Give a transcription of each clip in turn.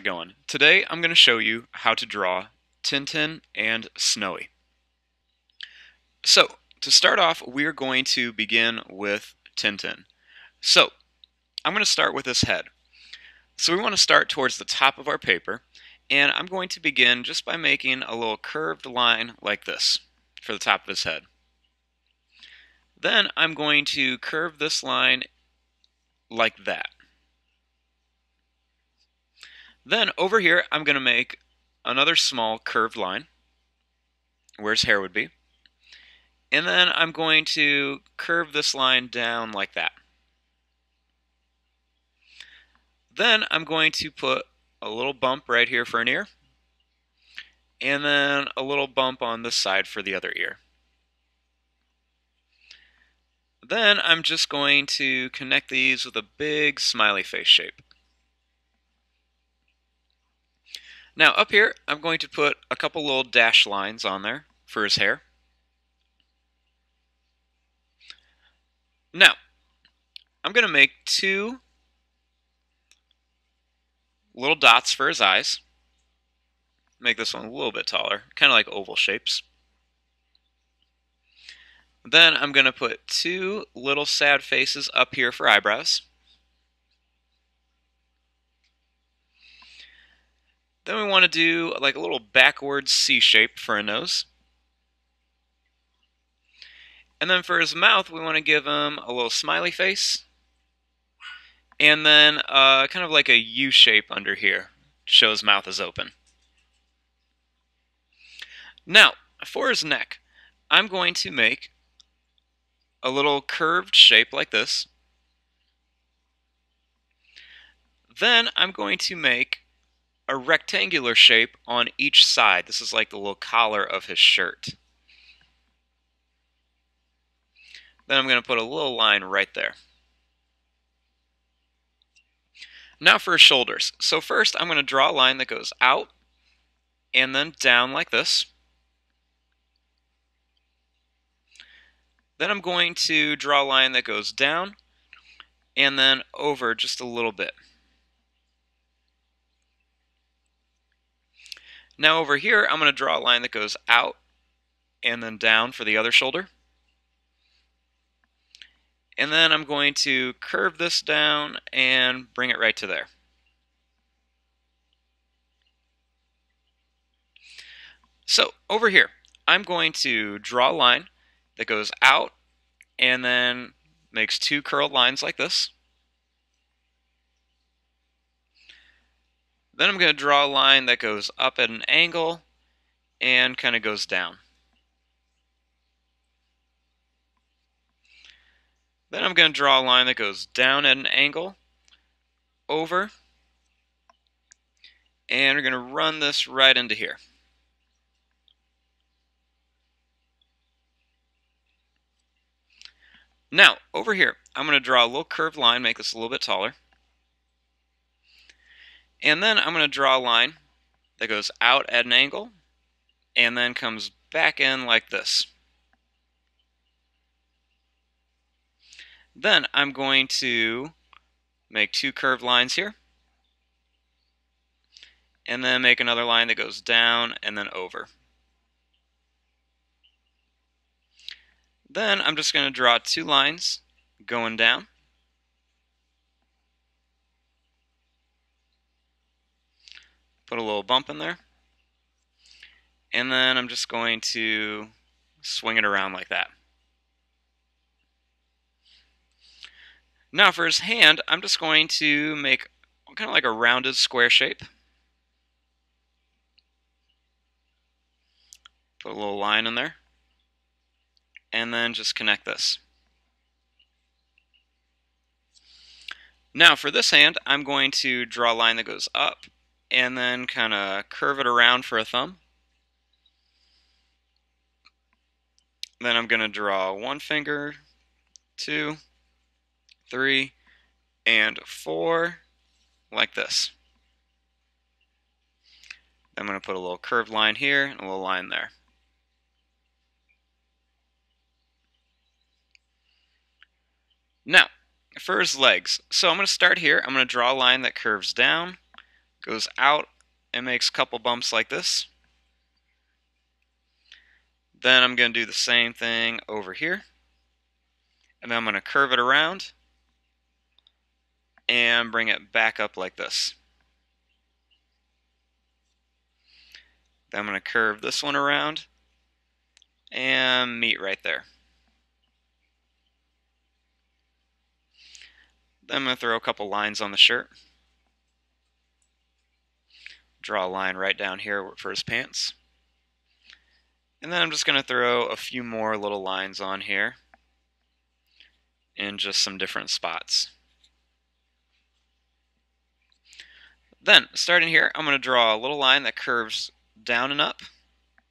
going? Today I'm going to show you how to draw Tintin and Snowy. So, to start off, we're going to begin with Tintin. So, I'm going to start with his head. So we want to start towards the top of our paper, and I'm going to begin just by making a little curved line like this for the top of his head. Then I'm going to curve this line like that. Then over here, I'm going to make another small curved line where his hair would be. And then I'm going to curve this line down like that. Then I'm going to put a little bump right here for an ear. And then a little bump on this side for the other ear. Then I'm just going to connect these with a big smiley face shape. Now up here, I'm going to put a couple little dash lines on there for his hair. Now, I'm going to make two little dots for his eyes. Make this one a little bit taller, kind of like oval shapes. Then I'm going to put two little sad faces up here for eyebrows. Then we want to do like a little backwards C shape for a nose. And then for his mouth, we want to give him a little smiley face. And then uh, kind of like a U shape under here. To show his mouth is open. Now, for his neck, I'm going to make a little curved shape like this. Then I'm going to make a rectangular shape on each side. This is like the little collar of his shirt. Then I'm going to put a little line right there. Now for his shoulders. So first I'm going to draw a line that goes out and then down like this. Then I'm going to draw a line that goes down and then over just a little bit. Now over here, I'm going to draw a line that goes out and then down for the other shoulder. And then I'm going to curve this down and bring it right to there. So over here, I'm going to draw a line that goes out and then makes two curled lines like this. Then I'm going to draw a line that goes up at an angle and kind of goes down. Then I'm going to draw a line that goes down at an angle, over, and we're going to run this right into here. Now, over here, I'm going to draw a little curved line, make this a little bit taller. And then I'm going to draw a line that goes out at an angle and then comes back in like this. Then I'm going to make two curved lines here and then make another line that goes down and then over. Then I'm just going to draw two lines going down put a little bump in there. And then I'm just going to swing it around like that. Now for his hand, I'm just going to make kind of like a rounded square shape. Put a little line in there. And then just connect this. Now for this hand, I'm going to draw a line that goes up and then kind of curve it around for a thumb. Then I'm going to draw one finger, two, three, and four, like this. I'm going to put a little curved line here and a little line there. Now, for his legs, so I'm going to start here. I'm going to draw a line that curves down, goes out and makes a couple bumps like this. Then I'm going to do the same thing over here. And then I'm going to curve it around and bring it back up like this. Then I'm going to curve this one around and meet right there. Then I'm going to throw a couple lines on the shirt. Draw a line right down here for his pants. And then I'm just going to throw a few more little lines on here in just some different spots. Then, starting here, I'm going to draw a little line that curves down and up,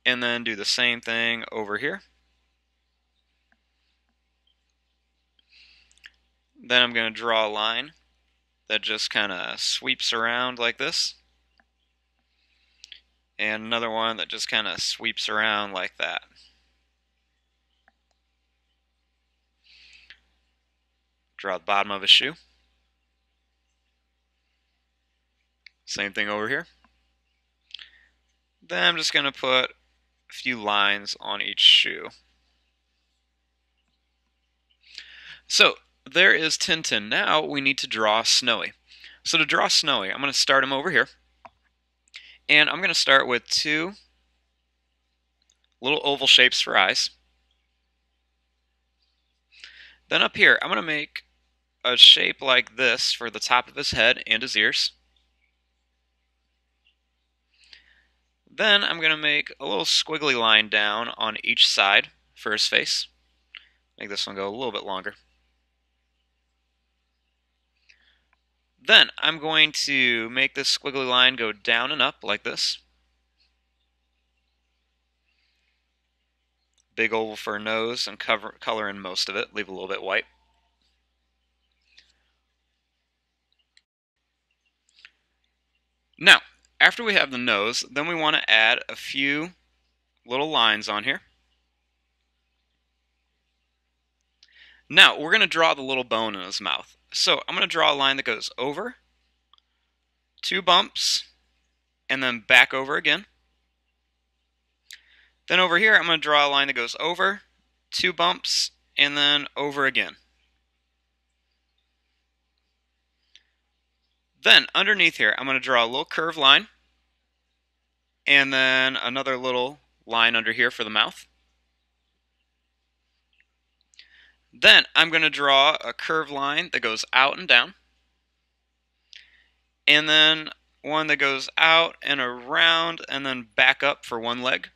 and then do the same thing over here. Then I'm going to draw a line that just kind of sweeps around like this and another one that just kind of sweeps around like that. Draw the bottom of a shoe. Same thing over here. Then I'm just going to put a few lines on each shoe. So there is Tintin. Now we need to draw Snowy. So to draw Snowy, I'm going to start him over here. And I'm going to start with two little oval shapes for eyes. Then up here, I'm going to make a shape like this for the top of his head and his ears. Then I'm going to make a little squiggly line down on each side for his face. Make this one go a little bit longer. Then I'm going to make this squiggly line go down and up like this. Big oval for a nose and cover, color in most of it. Leave a little bit white. Now, after we have the nose, then we want to add a few little lines on here. Now, we're going to draw the little bone in his mouth. So I'm going to draw a line that goes over, two bumps, and then back over again. Then over here, I'm going to draw a line that goes over, two bumps, and then over again. Then underneath here, I'm going to draw a little curved line, and then another little line under here for the mouth. Then I'm going to draw a curved line that goes out and down. And then one that goes out and around and then back up for one leg.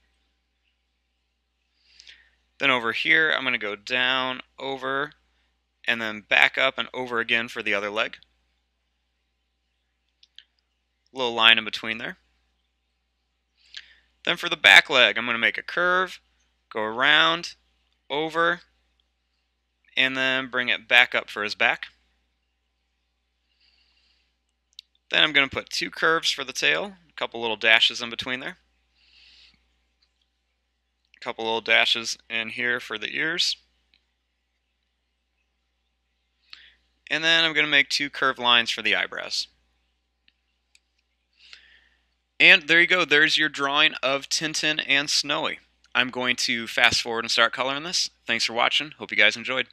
Then over here, I'm going to go down, over, and then back up and over again for the other leg. Little line in between there. Then for the back leg, I'm going to make a curve, go around, over, and then bring it back up for his back. Then I'm going to put two curves for the tail, a couple little dashes in between there. A couple little dashes in here for the ears. And then I'm going to make two curved lines for the eyebrows. And there you go. There's your drawing of Tintin and Snowy. I'm going to fast forward and start coloring this. Thanks for watching. Hope you guys enjoyed.